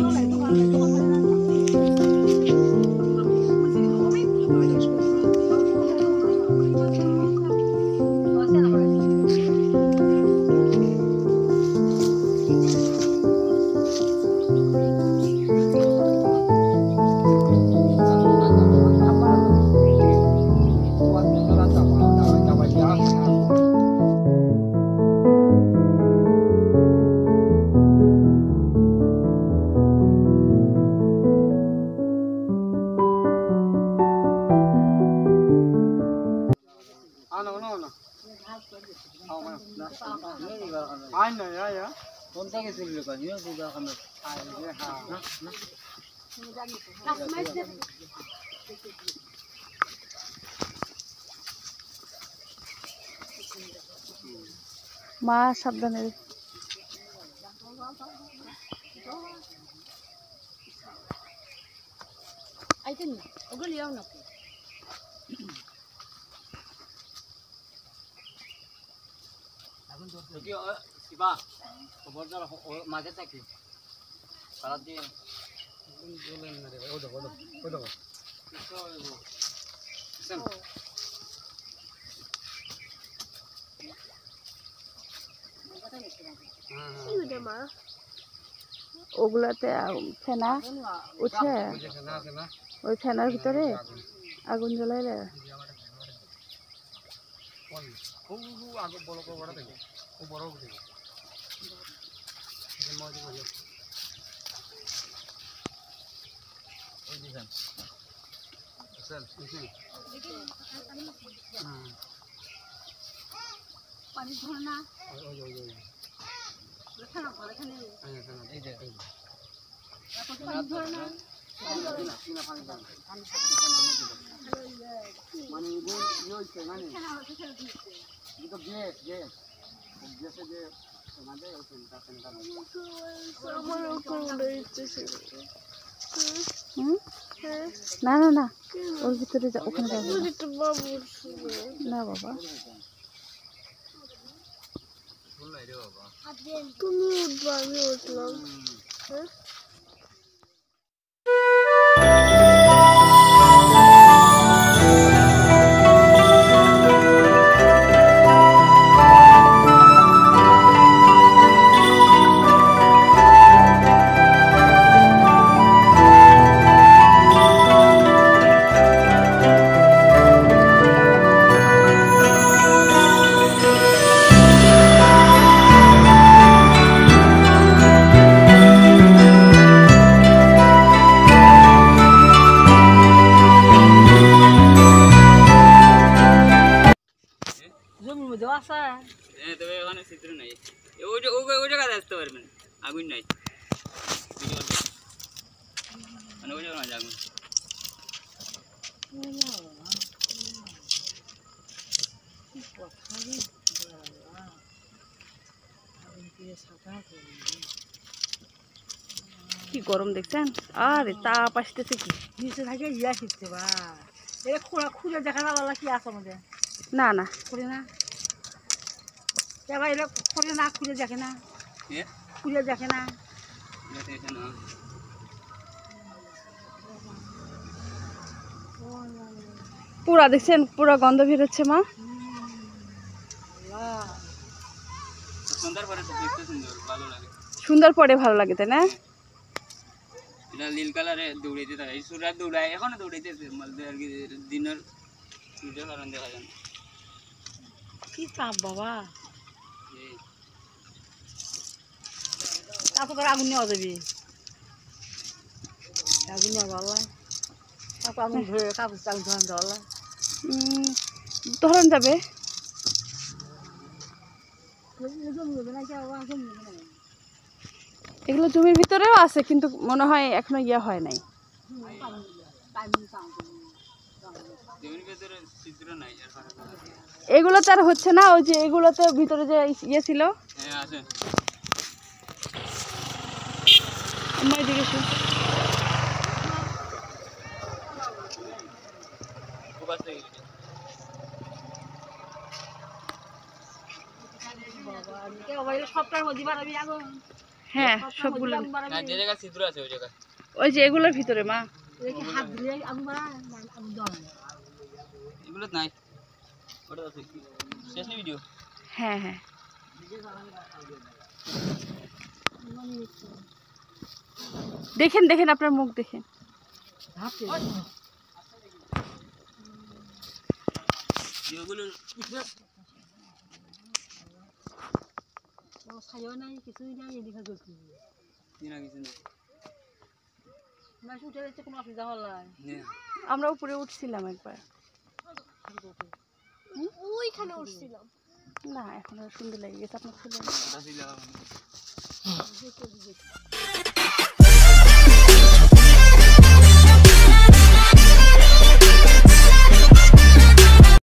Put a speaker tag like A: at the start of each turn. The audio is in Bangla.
A: 来多来多来。কোনটা গেছিল কানিও দুটা খানা না না
B: মা সাবধানে
C: আইতেন না ওগুলো লিয়াও না
A: কি শিবা খবর দাও মাঝে থাকি। সারা দিয়ে। বলেন না রে ও দেখো ও দেখো
B: ওগুলাতে ফেনা উঠে। ওই ফেনার ভিতরে আগুন জ্বলাইলে
A: আগে বড় বড় খুব বড় থেকে। মজা মজা এই দিছেন স্যার দিছেন হুম
C: পানি ধরে না
A: ওই ওই ওই ওই
C: খানা ঘরে খানে
A: হ্যাঁ হ্যাঁ এই যে এই যে
C: পানি ধরে না
A: মানে ইয়ে হইছে মানে গ্যাস গ্যাস গ্যাসে যে
B: না না না। ওর ভিতরে যা ওখানে যাব না। বাবা
A: বললাই রে বাবা।
C: তুমি উঠবা আমি উঠলাম। জমির মধ্যে আসা
A: হ্যাঁ তবে ওখানে চিত্র নাই। ওই যে- ওই ওই জায়গায় আসতে পারবেন আগুন নাই। মানে ওই জায়গায় নাই আগুন।
B: কি গরম দেখছেন? আরে তাপ আসতেছে কি?
C: নিচে থাকে ইয়া শিখতে বা। এটা খোলা খুঁজে দেখা না কি আছে আমাদের?
B: না না।
C: খুঁজে না? এবার না দেখে না।
A: এ?
C: খুঁজে দেখে না।
A: এটা এটা না।
B: পুরা দেখছেন পুরা গন্ধ বেরোচ্ছে মা?
A: সুন্দর পরে দেখতে সুন্দর ভালো লাগে।
B: সুন্দর পরে ভালো লাগে তাই না?
A: এটা নীল কালারে দৌড়াইতে থাকে। সূর্য দৌড়ায় এখনও দৌড়াইতেছে মালদে আর কি দিনের সূর্য কারণ দেখা যায় না।
C: কি তাপ বাবা? তারপর আগুন নেওয়া যাবে। আগুন নেওয়া ভালো তারপর আগুন ধরে কাপড় আগুন ধরান
B: ধরন যাবে। এগুলো জমির ভিতরেও আছে কিন্তু মনে হয় এখনও ইয়ে হয় নাই। এগুলো তো আর হচ্ছে না ওই যে এগুলোতে ভিতরে যে ইয়ে ছিল।
A: হ্যাঁ আছে।
B: আমার
C: আগুন
B: হ্যাঁ সবগুলো।
A: ওই
B: যে এগুলোর ভিতরে মা।
A: এগুলো নাই ভিডিও
B: হ্যাঁ হ্যাঁ। দেখেন দেখেন আপনার মুখ দেখেন। আমরা উপরে উঠছিলাম একবার।
C: ওইখানে উঠছিলাম।
B: না এখন আর সুন্দর লেগে গেছে আপনার
C: দেখি